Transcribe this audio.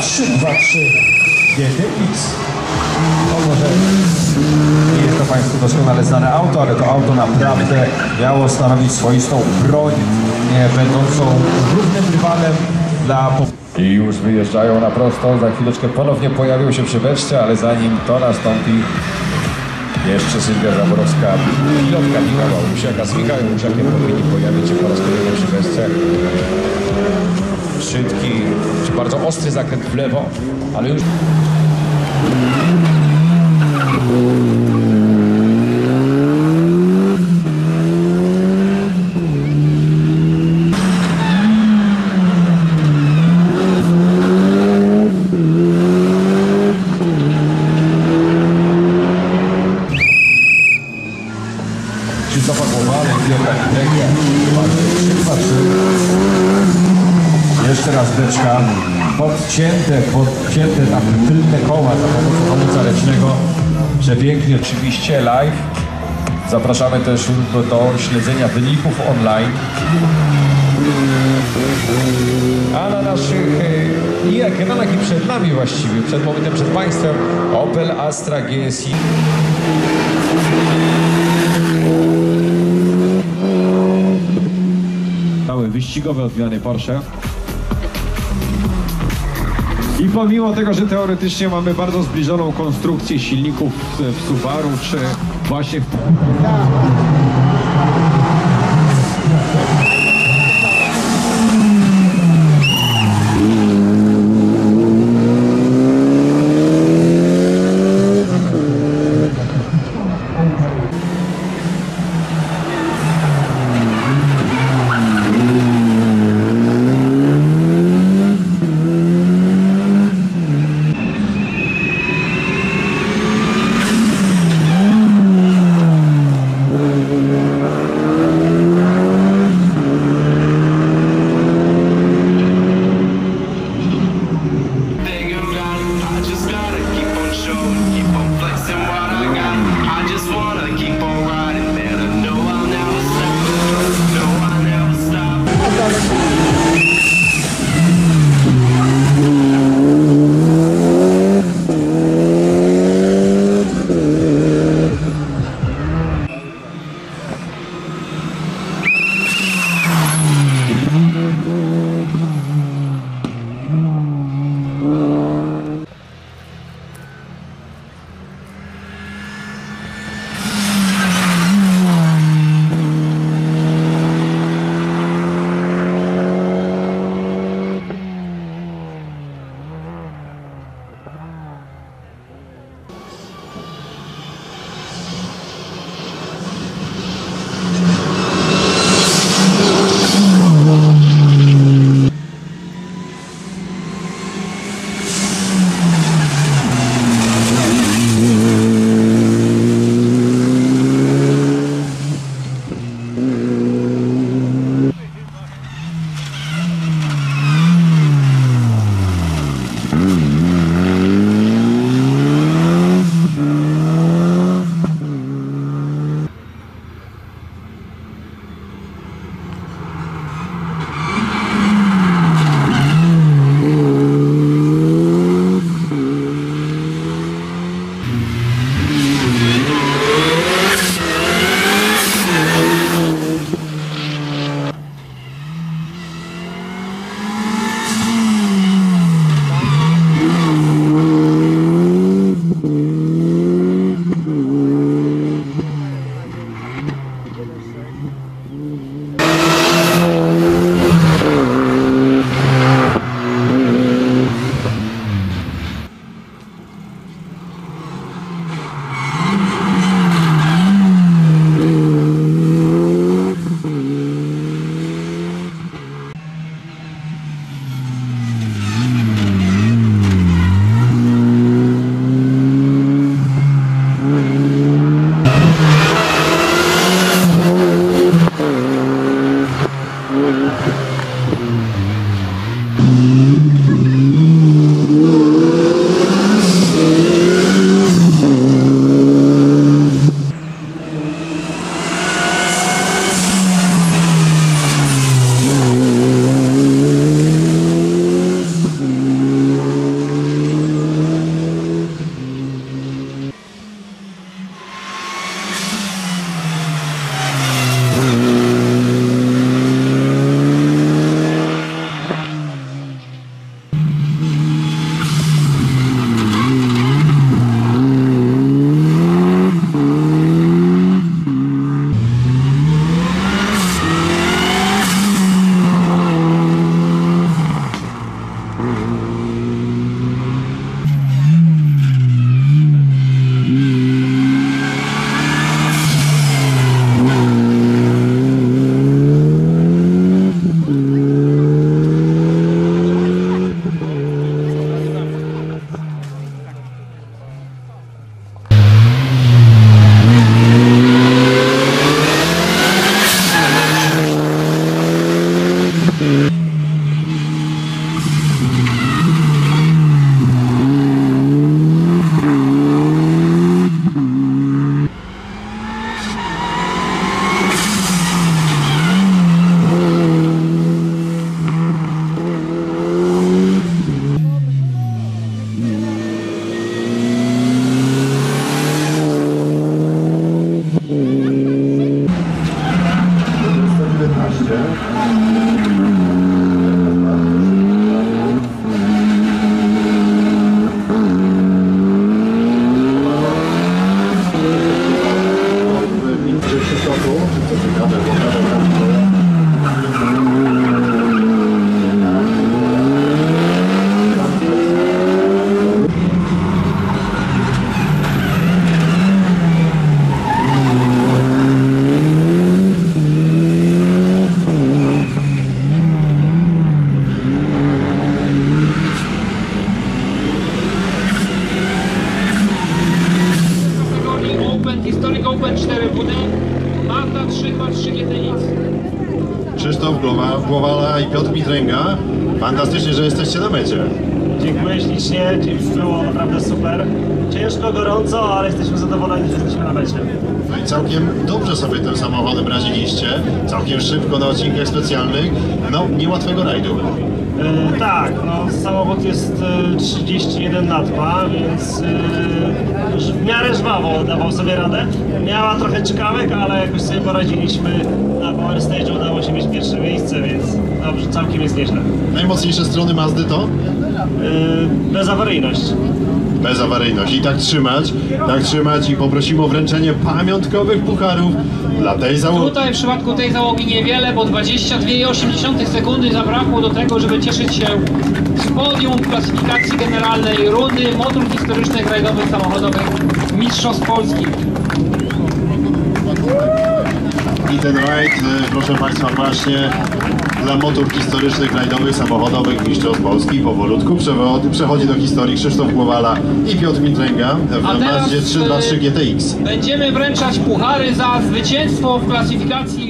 323 GTX. To może nie jest to Państwu doskonale znane auto, ale to auto naprawdę miało stanowić swoistą broń, nie będącą równym rywalem dla I już wyjeżdżają na prosto. Za chwileczkę ponownie pojawią się przy beczce, ale zanim to nastąpi, jeszcze Sylwia Zaborowska, pilotka Michała Łusiaka z Michałem Łusiakiem powinni pojawić się po raz kolejny przy beczce. Bardzo ostry zakręt w lewo, ale już Krzysztofa Głowa, Piotra Hideka, Bartek 323. Jeszcze raz beczka, podcięte, podcięte na tylne koła za pomocą hamulca ręcznego. Przepięknie, oczywiście live. Zapraszamy też do, do śledzenia wyników online. A na naszych e, i ekranach i przed nami właściwie, przed momentem, przed Państwem Opel Astra GSI. Cały wyścigowe odmiany Porsche. I pomimo tego, że teoretycznie mamy bardzo zbliżoną konstrukcję silników w- Subaru, czy właśnie w Volkswagen Historic Open 4 WD Mazda 323 GTX. Krzysztof Głowa, Głowala i Piotr Mitręga. Fantastycznie, że jesteście na mecie. Dziękuję ślicznie, było naprawdę super. Ciężko, gorąco, ale jesteśmy zadowoleni, że jesteśmy na mecie. No i całkiem dobrze sobie tym samochodem radziliście, całkiem szybko na odcinkach specjalnych, no niełatwego rajdu. E, tak, no samochód jest e, 31 lat ma, więc e, w miarę żwawo dawał sobie radę. Miała trochę czkawek, ale jakoś sobie poradziliśmy. Na Power Stage udało się mieć pierwsze miejsce, więc dobrze, całkiem jest nieźle. Najmocniejsze strony Mazdy to? E, bezawaryjność. Bezawaryjność. I tak trzymać, tak trzymać i poprosimy o wręczenie pamiątkowych pucharów dla tej załogi. Tutaj w przypadku tej załogi niewiele, bo 22,8 sekundy zabrakło do tego, żeby cieszyć się z podium klasyfikacji generalnej rundy motor historycznych rajdowych samochodowych Mistrzostw Polski. I ten rajd, y, proszę Państwa, właśnie dla motor historycznych, rajdowych, samochodowych mistrzostw Polski powolutku przechodzi, przechodzi do historii Krzysztof Głowala i Piotr Mitręga w Mazdzie 323 y, GTX. Będziemy wręczać puchary za zwycięstwo w klasyfikacji